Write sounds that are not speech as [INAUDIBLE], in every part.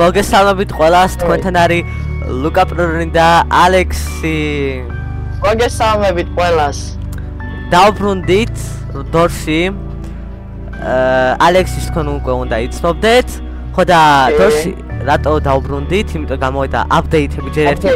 მოგესალმებით ყველას, თქვენთან არის ლუკა პრორინი და ალექსი. მოგესალმებით ყველას. დავბრუნდით დორში. აა ალექსის თქვენ უკვე უნდა იცნობდეთ. ხო და დორში რატო დავბრუნდით? იმიტომ გამოვიდა აპდეიტები ჯერ ერთი.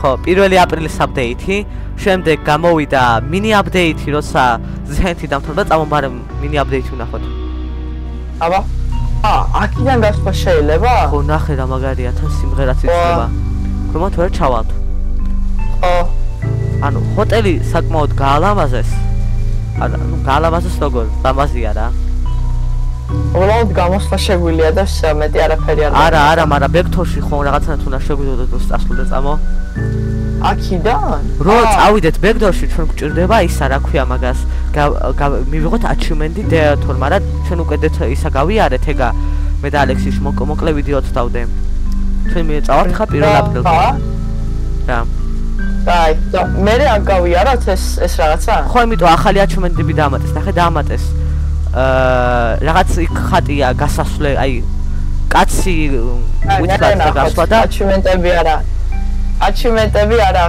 ხო, 1 აპრილის აპდეიტი. შემდეგ გამოვიდა მინი აპდეიტი, როცა ზენთი დამთავრდა, წამომბარე მინი აპდეიტი ვნახოთ. აბა ა, აქიდან გასვლა შეიძლება? ხო, ნახე რა მაგარია, თან სიმღერაც იწება. ქვემოთ ვერ ჩავალთ. ხო. ანუ ჰოტელი საკმაოდ გაალამაზეს. არა, ну გაალამაზეს როგორ? დამაზია რა. უბრალოდ გამოსვლა შეგვიძლია და მეტი არაფერი არ. არა, არა, მაგრამ ბექტორში ხო რაღაცნაირად უნდა შეგვიძლია და წასულდე წამო. აქიდან? რო წავიდეთ ბექტორში ჩვენ გვჭირდება ისა რა ქვია მაგას. მივიღოთ achievement-ი დეათორ, მაგრამ ჩვენ უკვე ისა გავიარეთ ეგა. მე და ალექსის მოკლე ვიდეოც დავდე. ჩვენ მე წავართ ხა პირველ აპრილს. რა. დაი, და მე რა გავიაროთ ეს ეს რაღაცა? ხო, იმიტომ ახალი achievement-ები დაამატეს, ნახე დაამატეს. აა რაღაც იქ ხატია გასასვლე, აი კაცი უცხო გასვლა და achievement-ები არა. achievement-ები არა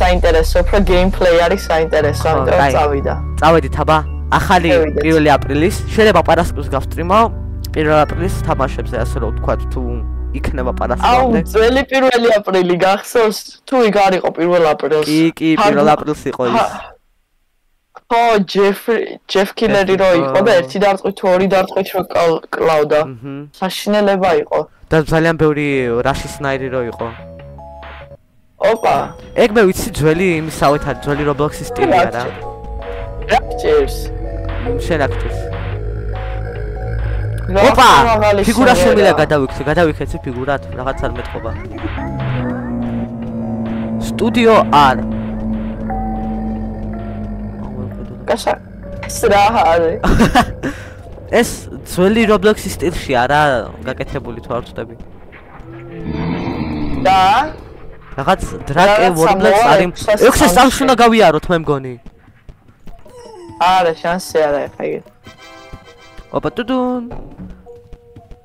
საინტერესო, უფრო gameplay არის საინტერესო, ამიტომ წავიდა. წავედით აბა. ახალი 1 აპრილის, შეიძლება პარასკევს გავსტრიმავ 1 აპრილის თამაშებზე, ასე რომ ვთქვა თუ იქნება პარასკევამდე. აუ, ძველი 1 აპრილი გახსოვს? თუ იქ არ იყო 1 აპრილს? კი, კი, 1 აპრილს იყო ის. ხო, ჯეფრი, ჯეფ კილერი რო იყო და ერთი დარტყი თუ ორი დარტყით რო კლავდა. საშინელება იყო. და ძალიან ბევრი რაშისნაირი რო იყო. ოპა. ეგ მე ვიცი ძველი იმისავით არის ძველი Roblox-ის სტილი არა. Raptors. შენ აქტებს. ოპა. ფიგურა შემიძლია გადავიქცე, გადავიქეცი ფიგურად, რაღაც არ მეტყობა. სტუდიო R. კაშა. სრა არის. [LAUGHS] ეს ძველი Roblox-ის სტილში არა გაკეთებული თუ არ ვწდები. და რაღაც დრაკე ვორბლექს არის 6 წამში უნდა გავიაროთ მე მგონი არა შანსი არა ხაი ოპა ტუდუნ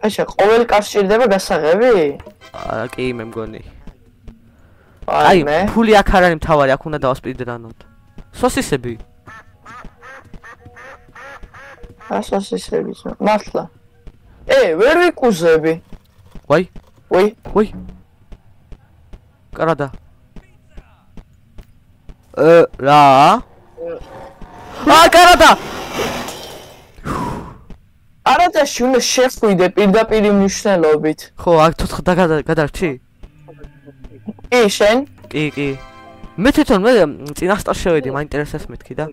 აშა ყოველ კავშირდება გასაღები? არა კი მე მგონი. აი ფული აქ არ არის მთავარი აქ უნდა დავასპიდრანოთ სოსისები. ასოსისები მართლა. ე ვერ ვიკუზები. ვაი. ვაი. ვაი. კარადა. ე რა? აა კარადა. არადა შუნე შეხვიდე პირდაპირ მნიშვნელობით. ხო, აქ თოთხ გადარჩი? კი, შენ? კი, კი. მე თვითონ მე წინასწარ შევედი, მაინტერესებს მეთქი და.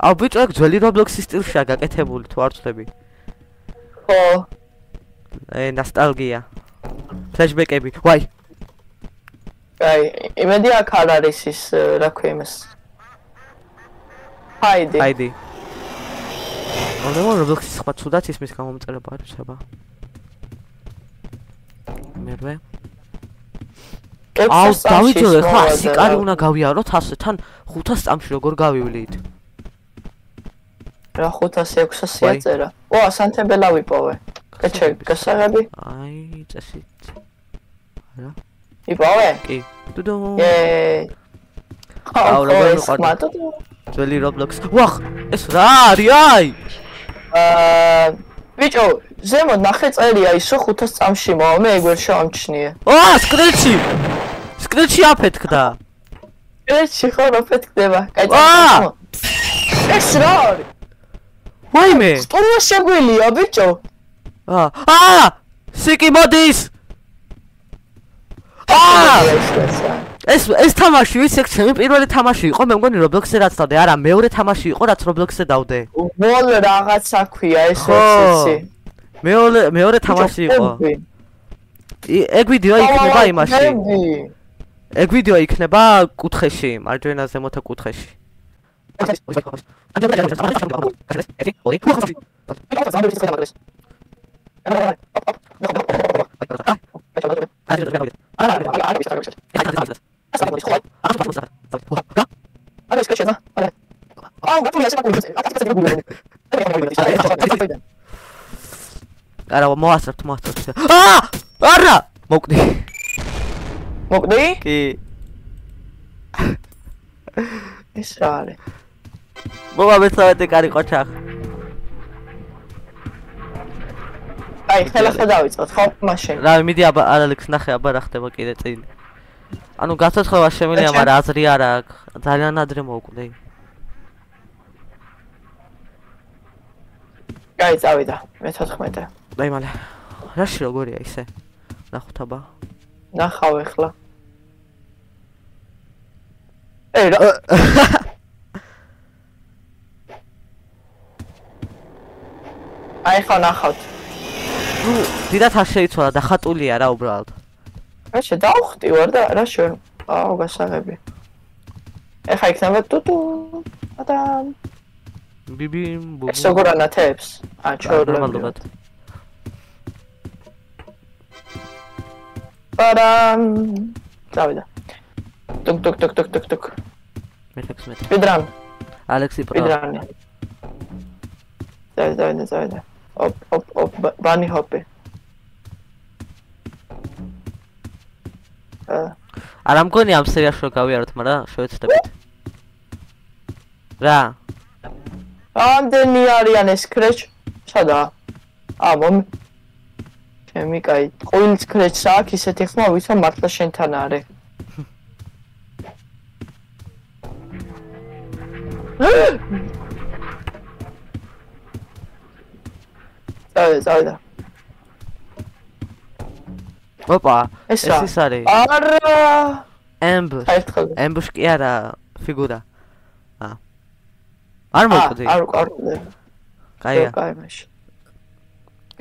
აუ ბიჭო, აქ ძველი Roblox-ის სტილშია გაკეთებული, თუ არ ვწდები. ხო. ე, ნოსტალგია. ფლეშბეკები. ვაი. აი, იმედი აქ არ არის ის რა ქვია იმას. ჰაიდი. ჰაიდი. ანუ რობოქსის სხვა ცუდად ისმის გამომწერება არის აბა. მერვე. აუ, დავიჯერე ხო, სიკარი უნდა გავიაროთ ასე თან 500 წამში როგორ გავივლით. რა 500-600 აწერა. ო, სანთებელა ვიპოვე. კეჩე, გასაღები? აი, წესით. რა? იპოვე? კი. დუდუ. ე. აუ, როგორ მოყავდა? ძველი Roblox. ვახ, ეს რა არის? აი. აა, ბიჭო, ზემო ნახე წერია ისო 500 წამში მოვა, მე ეგ ვერ შევამჩნიე. აა, სკრეჩი. სკრეჩი აფეთქდა. სკრეჩი ხო აფეთქდება? კაი. აა! ეს რა არის? ვაიმე. სტუმრ შეგვილია, ბიჭო. აა! აა! სიკი მოდის. ეს ეს თამაში ვიცი ეს ჩემი პირველი თამაში იყო მე მგონი Roblox-ზე რაც დავდე. არა მეორე თამაში იყო რაც Roblox-ზე დავდე. ვოლ რაღაცა ქვია ეს ეცი მეორე მეორე თამაში იყო. ეგ ვიდეო იქნება იმაში. ეგ ვიდეო იქნება კუთხეში მარჯვენა ზემოთა კუთხეში. აა არა არა არა ის არის ეს არის ასე მოდი ხო არა ეს კეჩენა არა აუ გათული ასე მაგული არა მოასწრებთ, მოასწრებთ. აა! არა! მოკვდი. მოკვდი? კი. ეს რა არის? მოვა მეცავეთე კარი ყოჩახ. აი, ხელა ხედავიწყოთ, ხო, მაშინ. რა, მიდი აბა ალექს ნახე, აბა რა ხდება კიდე წინ. ანუ გასაცხოვა შემიძლია, მაგრამ აზრი არ აქვს. ძალიან ადრე მოკვდი. აი, წავიდა. მე-14. დაი მალე. რაში როგორია ისე? ნახოთ აბა. ნახავ ახლა. ე რა [LAUGHS] აი ხო ნახავთ. ნუ, დიდათ არ შეიცვალა და ხატულია რა უბრალოდ. რა შედავხტი ვარ და რა შენ? აუ გასაღები. ეხა იქნება ტუტუ. ადამ. ბიბიმ ბუბუ. ეს როგორ ანათებს? ა ჩორლობად. პარამ. წავიდა. ტუკ ტუკ ტუკ ტუკ ტუკ ტუკ. მე-16. პიდრან. ალექსი პრო. პიდრანი. დავიდა, დავიდა, დავიდა. ოპ, ოპ, ოპ, ბანი ჰოპი. არა მგონი ამ სერიალს რო გავიაროთ, მაგრამ შევეცდებით. რა? ამდენი არიან ეს კრეჩ? სადაა? აა მომი. ჩემი კაი, ყოველს კრეჩს აქვს ისეთი ხმა, ვისა მართლა შენთან არის. [GASPS] აი, აი. ოპა, ეს ეს რა? ის არის. არა. ემბუს. საერთოდ. ემბუს კი არა, ფიგურა. ა. არ მოკვდი. არ არ არ. კაია. კაი მაშინ.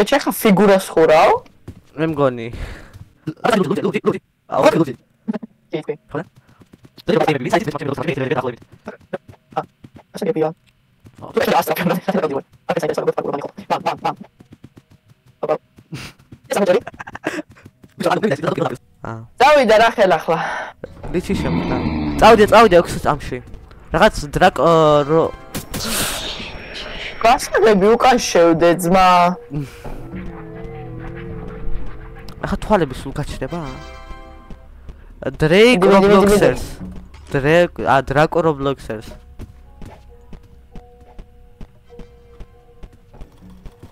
ეჩა ხა [LAUGHS] წავიდა რა ხელ ახლა. ლიცი შემდგა. წავიდე, წავიდე 6 წამში. რაღაც დრაკო რო გასაგები უკან შევდე ძმა. ახლა თვალები სულ გაჩნდება? დრეიკ რობლოქსერს. დრეიკ, ა დრაკო რობლოქსერს.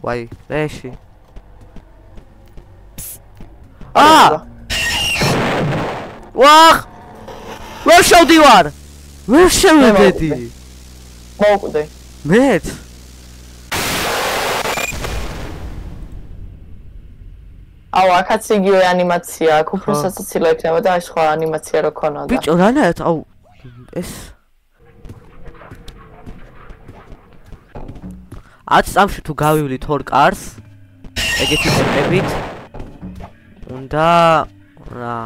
ვაი, რეში. აა! ვახ! ვერ შევდივარ! ვერ შევდედი. მოუკვდე. მეც აუ, აქაც იგივე ანიმაცია, აქ უფრო სასაცილო ექნება და აი სხვა ანიმაცია რო ქონოდა. ბიჭო, რანაირად, აუ ეს ათ წამში თუ გავივლით ორ კარს ეგეთი ტემპებით უნდა რა.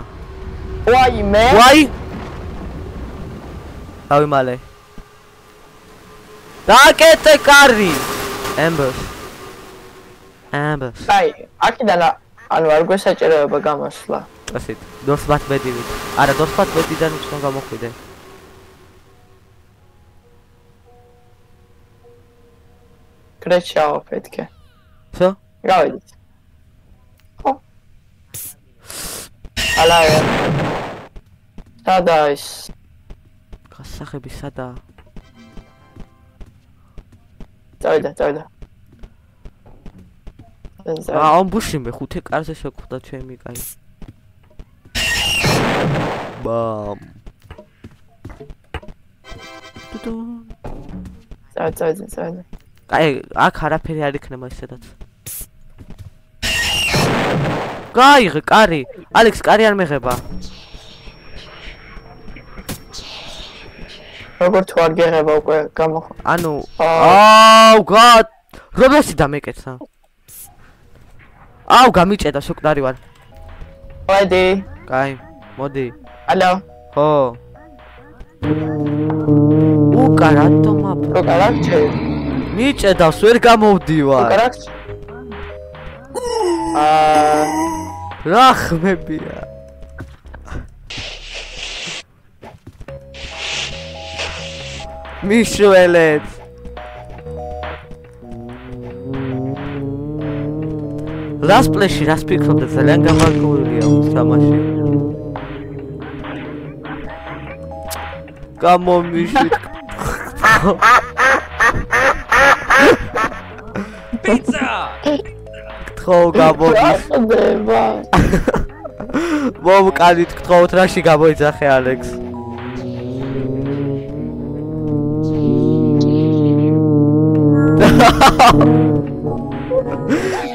ვაი მე ვაი დავი მალე დაკეთე კარი. ემბოს ემბოს აი აქედან ანუ არ გვესაჭიროება გამოსვლა. წესით დორსბათ მედივით არა დორსბათ მედიდან უცნო გამოხვიდე. კრეჩაო ფეთქე. ხო გავედით. ალაა. სადა ის? გასახები სადაა წავიდა, წავიდა. ეს აა ამბუში მე ხუთი კარზე შეგხვდა ჩემი კაი ბამ ტუტუ წავიდა, წავიდა. კაი აქ არაფერი არ იქნება ისედაც გაიღე კარი. ალექს კარი არ მეღება როგორ თუ არ გეღება უკვე გამო ანუ აუ გა რობლექსი დამეკეცა? აუ გამიჭედა სოკვდარი ვარ. ვაიდი. კაი მოდი. ალო. ხო. უკა რატომ აბ- რო კარაქჩე. მიჭედავს ვერ გამოვდივარ. კარაქჩ. აა რა ხმებია? მიშველეთ. რას პლეში რას ფიქრობ და ძალიან გამარჯვებულია თამაში. გამომიშვით. პიცა ხო გამომიშ ხდება მომკალით გთხოვთ რაში გამოიძახე ალექს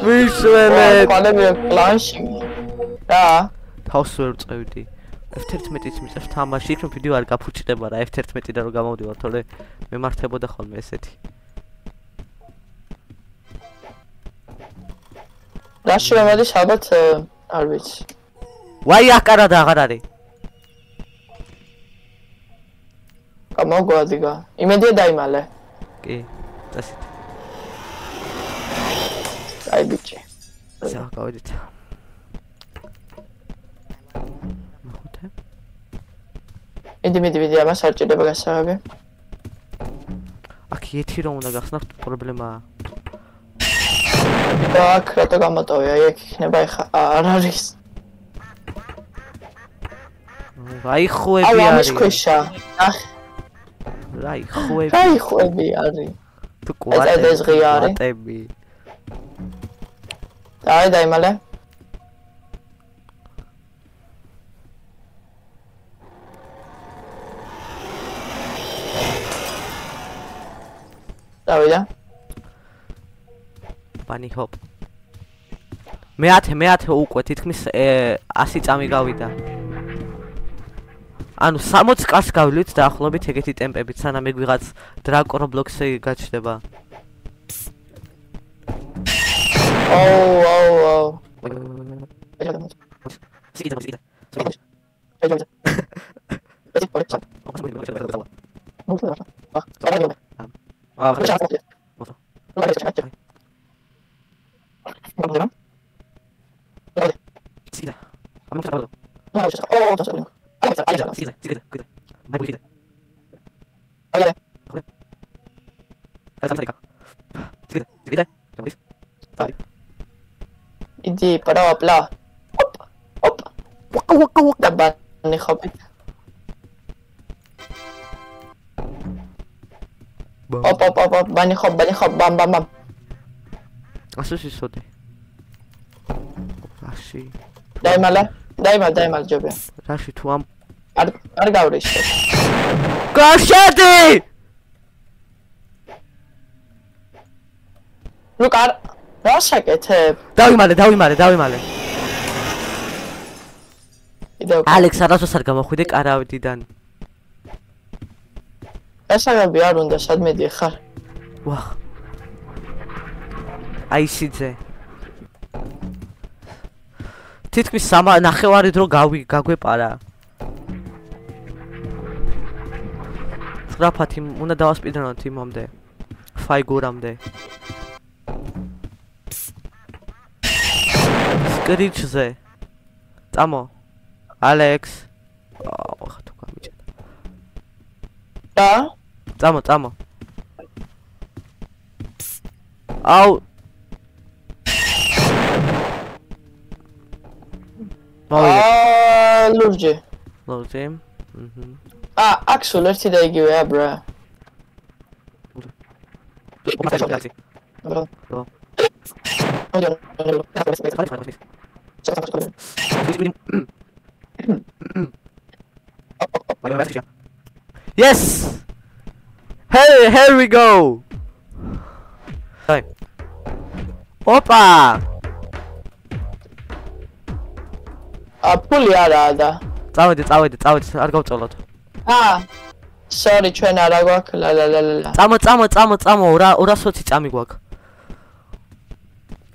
მიშვენეთ ყალები პლანში? რა? თავს ვერ წევდი. F11-იც მიწევს თამაში, იქ რომ ვიდეო არ გაფუჭდება რა F11-დან რომ გამოვდივარ, თორე მემართებოდა ხოლმე ესეთი. რაში მომადის ალბათ არ ვიცი ვაი აკარა და აღარ არის. გამოგვადიგა იმედია დაიმალე კი. წასით. აი ბიჭი ზა, გავედით. მოხუთე? მიდი მიდი მიდი ამას არ ჭირდება გასაღები აქ ეთი რომ უნდა გახსნათ პრობლემაა. და აქ რატო გამოტოვე აი აქ იქნება ეხა არ არის აი აუ ხუები ამის არის. ქვეშა ნახე აი ხუები. აი ხვები არის თუ ეს- ეს ღია არის? კვატები. და აი დაიმალე დავიდა ბანი ჰოპ. მე-10 მე-10 უკვე თითქმის ე, 100 წამი გავიდა. ანუ 60 კას გავლით დაახლოებით ეგეთი ტემპებით, სანამ ეგ ვიღაც დრაკო რობლოქსი გაჩნდება. ოუ ოუ ოუ სიკიდა სიკიდა. აა სიკიდა. まだ落ちた。おお、落ちた。あ、落ちた。あ、落ちた。つけた。つけた。つけた。前向きつけた。あ、やべ。これ。あ、寒さでか。つけた。つけた。頑張り。はい。Idi, para, pla. Hop, hop. Waka, waka, waka. Dapat nih hobbit. op op op op Bani hop, bani hop. Bam, bam, bam. Asli Dari malah. დაიმალე დაიმალე ჯობია რაში თუ ამ არ არ გავრიშე გაშედი! ნუ კარ რა შეკეთებ დავიმალე, დავიმალე, დავიმალე. იდეო ალექს არასოდეს არ გამოხვიდე კარავიდიდან. ესაგები არ უნდა სადმედი ხარ ვახ. აი სიძე. თითქმის სამა ნახევარი დრო გავი გაგვეპარა. სწრაფად იმ უნდა დავასპიდრონოთ იმამდე. ფაიგურამდე. სკრიჩზე. წამო. ალექს. აუ, ხა თუ გამიჭედა. რა წამო, წამო. აუ. მოვიდე. აა ლურჯი ლოძე. აჰა. ა აქ სულ ერთი და იგივეა ბრა ბრა რო. Yes! Hey, here we go! Hey. ფული არაა და წავედი, წავედი, წავედი, არ გავწოლოთ. ა სორი ჩვენ არა გვაქვს ლა ლა ლა წამო, წამო, წამო, წამო, 220 წამი გვაქვს.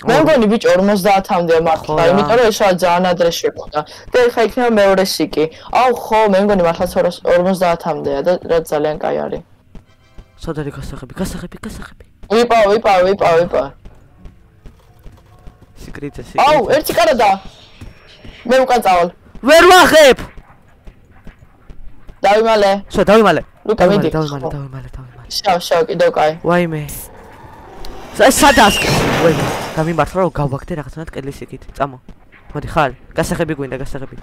მე მგონი ბიჭო 50-მდე მართლა, რა. იმიტომ რომ ესაა ძალიან ადრე შეხვდა. და ეხა იქნება მეორე სიკი. აუ ხო, მე მგონი მართლაც 50-მდეა და რა ძალიან კაი არის. სად არის გასახები? გასახები, გასახები. ვიპა, ვიპა, ვიპა, ვიპა. სიკრიტე, აუ, სიკრიტე. ერთი კარა და მე უკან წავალ. ვერ ვახებ! დავიმალე. შო, დავიმალე. ლუკა, მიდი. დავიმალე, დავიმალე, დავიმალე, შავ, შავ, კიდევ კაი. ვაიმე. აი სადას? ვეი, გამიმართლა რომ გავაგდე რაღაცნაირად კედლის იქით. წამო. მოდი ხარ. გასახები გვინდა, გასახები.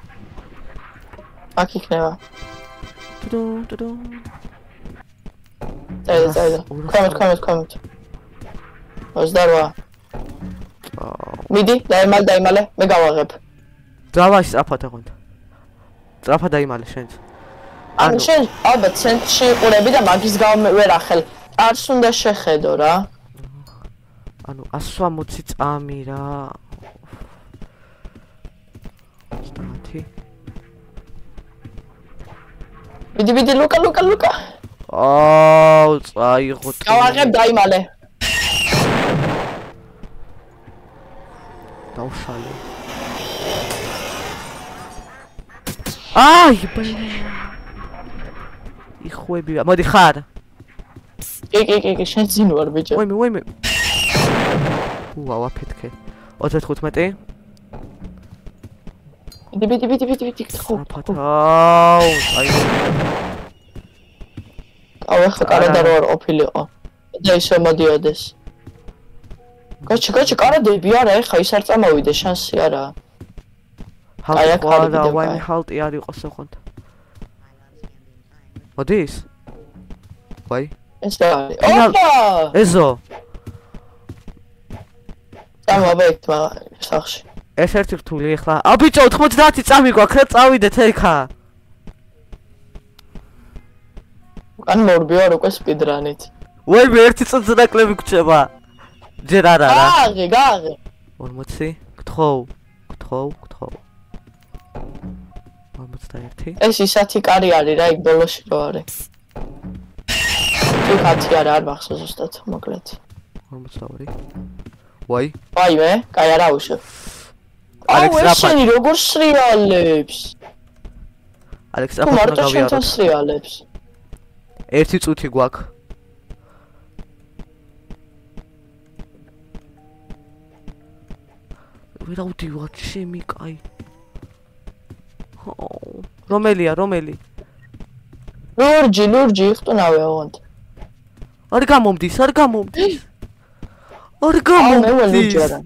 აქ იქნება. ტუდუ, ტუდუ. წაიდა, წაიდა. კომენტ, კომენტ, კომენტ. 28. მიდი, დაიმალ, დაიმალე, მე გავაღებ. დავაი სწრაფად აღვინდა. სწრაფად დაიმალე შენც. ანუ შენ ალბათ ცენტრში იყურები და მაგის გამო ვერ ახელ. არს უნდა შეხედო რა. ანუ 160 წამი რა. სტათი. მიდი, მიდი, ლუკა, ლუკა, ლუკა. აუ, წაიღო. გავაღებ, დაიმალე. დავშალე. აი, ბლე. იხვები, მოდი ხარ. კი, კი, კი, კი, შენ ძინ ვარ ბიჭო. ვაიმე, ვაიმე. უა, ვაფეთქე. 35. მიდი, მიდი, მიდი, მიდი, მიდი, ხო. აუ, აი. აუ, ხა კარადა რო არ ყოფილიყო. და ისე მოდიოდეს. გაჩი, გაჩი, კარადები არა, ეხა ის არ წამოვიდე, შანსი არა. ჰალტი არის და ვაიმე აი. ჰალტი არ იყოს ოღონდ. მოდის? ვაი, ეს რა არის? ფინალ- ოპა! ეზო, წამოვიდეთ სახში. ეს ერთი რთული ახლა. ა ბიჭო, 90 წამი გვაქვს, რა წავიდეთ ეხა. ან მორბი ვარ უკვე სპიდრანით. ვაიმე, ერთი წუთი დაკლები გრჩება. ჯერ არა რა. გააღე, გააღე. 40 გთხოვ გთხოვ გთხოვ 41 ეს ისეთი კარი არის რა, იქ ბოლოში რო არის. თუ კაცი არა, არ მახსოვს ზუსტად, მოკლედ. 42 ვაი ვაი მე, კაი არა უშო. ალექს აუ, რა ესენი როგორ სრიალებს? ალექს თუ რა მარტო შენთან სრიალებს. ერთი წუთი გვაქვს ვერა ვდივარ ჩემი კაი რომელია რომელი ლურჯი, ლურჯი, იხტუნავე ოღონდ. არ გამომდის არ გამომდის არ [GASPS] გამომდის არა.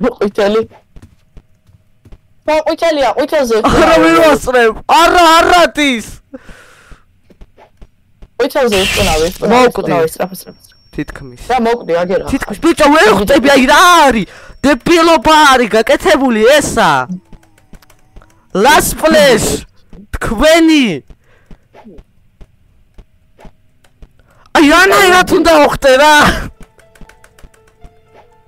ყვითელი. ყვითელია, ყვითელზე. არა ვერ ვასწრებ არა არადის ყვითელზე იხტუნავე, იხტუნავე, სწრაფად. თითქმის რა მოვკვდი, აგერა. თითქმის ბიჭო ვერ ხვდები აი რა არის დებილობა არის გაკეთებული ესა last flash თქვენი აი რანაირად უნდა ვხდე რა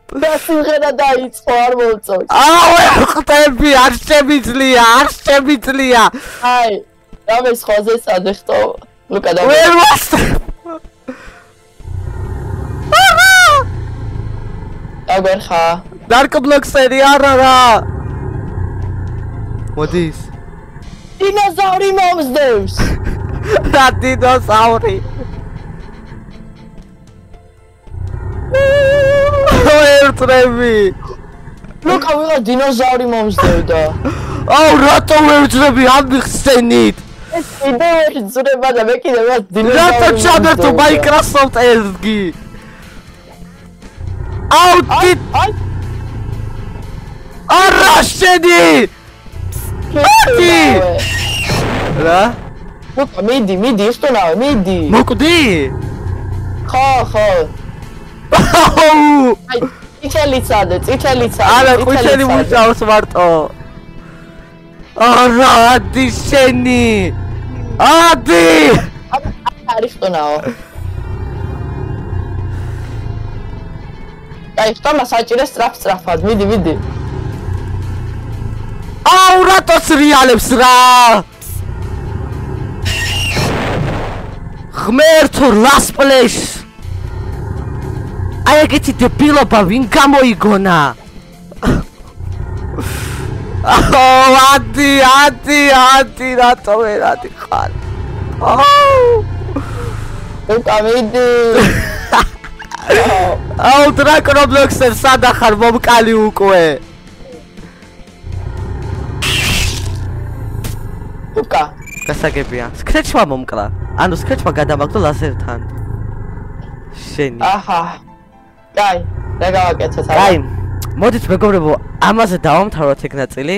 და სიმღერა დაიწყო, არ მომწონს. აუ ხვდები არ შემიძლია არ შემიძლია აი, რამე სხვაზე სადეხტო. ლუკა და ვერ ვასწრებ აგერხა. dark block-ერი არა რა მოდის. დინოზავრი მომსდევს. [LAUGHS] რა დინოზავრი ერტრები ლუკა ვიღა დინოზავრი მომსდევდა. [LAUGHS] აუ რატო ვეძრები ამიხსენით? ეს იდეაში ზრება და მე კიდე რა დინოზავრი. რატო ჩადერთო Microsoft Edge აუ აი, დი აი, არა შენი კეთილი. რა ლუკა მიდი, მიდი, იხტუნავე, მიდი. მოკვდი ხო, ხო. აი, წითელი წადე. არა ყვითელი მუშაობს მარტო არა ადი შენი ადი არის ხტუნაო. აი, ხტომა საჭირე სწრაფ სწრაფად, მიდი, მიდი. აუ რატო სრიალებს რა. ღმერთო ლასპლეშ აი ეგეთი დებილობა ვინ გამოიგონა? აუ ადი ადი ადი რატო ვერ ადი ხარ აუ ლუკა მიდი. აუ დრაკ რობლოქსერ სადა ხარ მომკალი უკვე ლუკა. გასაგებია სკრეჩმა მომკლა ანუ სკრეჩმა გადამაგდო ლაზერთან შენი აჰა. კაი, რა გავაკეთოთ არა? კაი, მოდით მეგობრებო, ამაზე დავამთავროთ ეგ ნაწილი.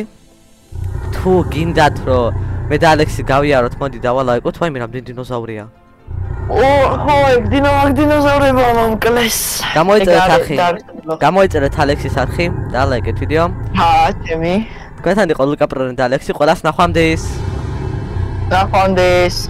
თუ გინდათ რომ მე და ალექსი გავიაროთ, მოდი დავალაიყოთ, ვაიმე რამდენი დინოზავრია. ო, ხო, ეგ დინო მაგ დინოზავრება მომკლეს. გამოიწერეთ არხი. და- გამოიწერეთ ალექსის არხი, დალაიქეთ ვიდეო. ჰა, ჩემი. თქვენთან იყო ლუკა პრორენ და ალექსი, ყველას Now found this